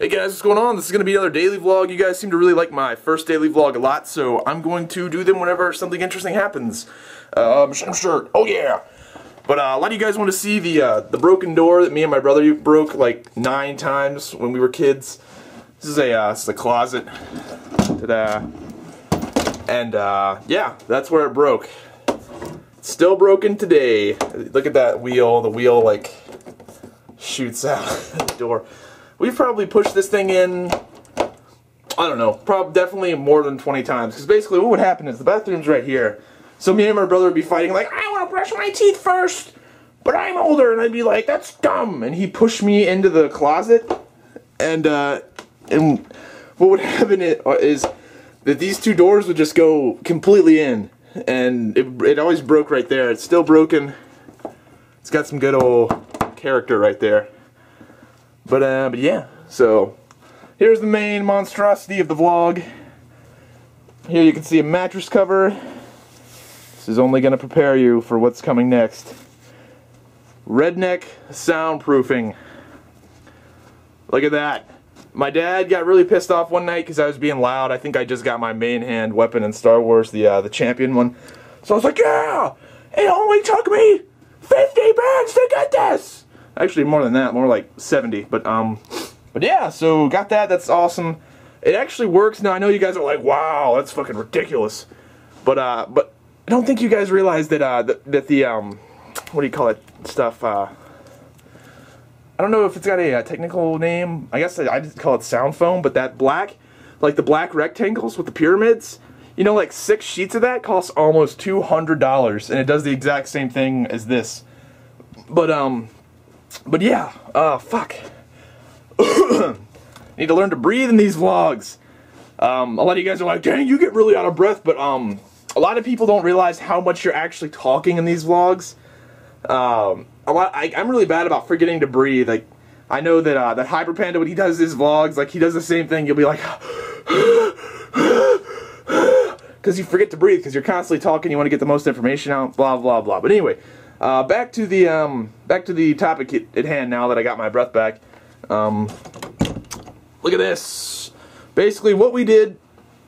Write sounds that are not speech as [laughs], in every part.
Hey guys, what's going on? This is going to be another daily vlog. You guys seem to really like my first daily vlog a lot, so I'm going to do them whenever something interesting happens. Um, I'm sure. Oh yeah! But uh, a lot of you guys want to see the uh, the broken door that me and my brother broke like nine times when we were kids. This is a uh, this is a closet. Ta-da! And uh, yeah, that's where it broke. It's still broken today. Look at that wheel. The wheel like shoots out [laughs] the door. We've probably pushed this thing in, I don't know, probably definitely more than 20 times. Because basically what would happen is the bathroom's right here. So me and my brother would be fighting like, I want to brush my teeth first, but I'm older. And I'd be like, that's dumb. And he'd push me into the closet. And, uh, and what would [laughs] happen is that these two doors would just go completely in. And it, it always broke right there. It's still broken. It's got some good old character right there. But, uh, but yeah, so here's the main monstrosity of the vlog. Here you can see a mattress cover. This is only going to prepare you for what's coming next. Redneck soundproofing. Look at that. My dad got really pissed off one night because I was being loud. I think I just got my main hand weapon in Star Wars, the uh, the champion one. So I was like, yeah, it only took me 50 minutes to get this. Actually, more than that, more like 70. But um, but yeah, so got that. That's awesome. It actually works. Now I know you guys are like, wow, that's fucking ridiculous. But uh, but I don't think you guys realize that uh, that, that the um, what do you call it stuff? Uh, I don't know if it's got a, a technical name. I guess I, I just call it sound foam. But that black, like the black rectangles with the pyramids, you know, like six sheets of that costs almost two hundred dollars, and it does the exact same thing as this. But um, but yeah, uh, fuck. [coughs] Need to learn to breathe in these vlogs. Um, a lot of you guys are like, dang, you get really out of breath, but um, a lot of people don't realize how much you're actually talking in these vlogs. Um, a lot, I, am really bad about forgetting to breathe. Like, I know that uh, that Hyper Panda when he does his vlogs, like he does the same thing. You'll be like, [gasps] because you forget to breathe because you're constantly talking. You want to get the most information out. Blah blah blah. But anyway, uh, back to the um, back to the topic at, hand. Now that I got my breath back, um, look at this. Basically, what we did,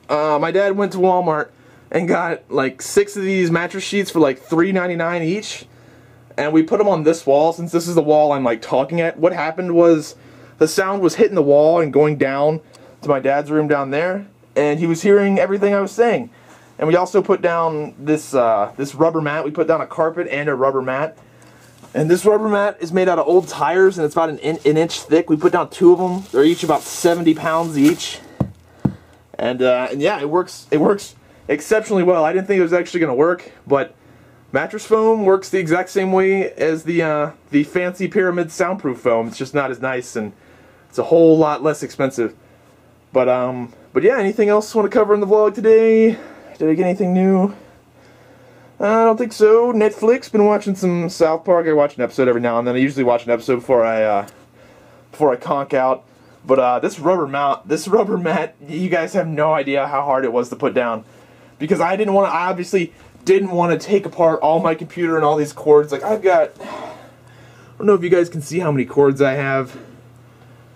uh, my dad went to Walmart and got like six of these mattress sheets for like $3.99 each, and we put them on this wall. Since this is the wall I'm like talking at, what happened was the sound was hitting the wall and going down to my dad's room down there, and he was hearing everything I was saying. And we also put down this uh, this rubber mat. We put down a carpet and a rubber mat. And this rubber mat is made out of old tires, and it's about an, in an inch thick. We put down two of them. They're each about 70 pounds each. And uh, and yeah, it works. It works exceptionally well. I didn't think it was actually going to work, but mattress foam works the exact same way as the uh, the fancy pyramid soundproof foam. It's just not as nice, and it's a whole lot less expensive. But um, but yeah, anything else want to cover in the vlog today? Did I get anything new? I don't think so. Netflix. Been watching some South Park. I watch an episode every now and then. I usually watch an episode before I uh, before I conk out. But uh, this rubber mount, this [laughs] rubber mat, you guys have no idea how hard it was to put down, because I didn't want to. I obviously didn't want to take apart all my computer and all these cords. Like I've got, [sighs] I don't know if you guys can see how many cords I have,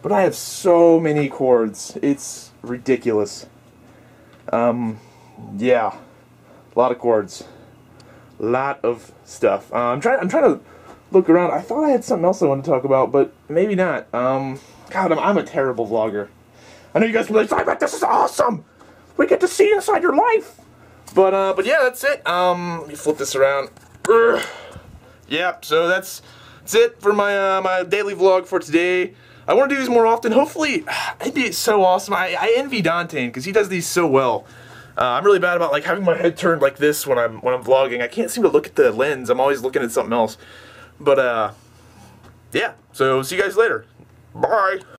but I have so many cords. It's ridiculous. Um, yeah, a lot of cords, a lot of stuff. Uh, I'm trying. I'm trying to look around. I thought I had something else I wanted to talk about, but maybe not. Um, God, I'm, I'm a terrible vlogger. I know you guys will be like, this is awesome. We get to see inside your life. But uh, but yeah, that's it. Um, let me flip this around. Urgh. Yeah, so that's that's it for my uh, my daily vlog for today. I want to do these more often. Hopefully, [sighs] it'd be so awesome. I, I envy Dante because he does these so well. Uh, I'm really bad about like having my head turned like this when I'm when I'm vlogging. I can't seem to look at the lens. I'm always looking at something else. But uh, yeah. So see you guys later. Bye.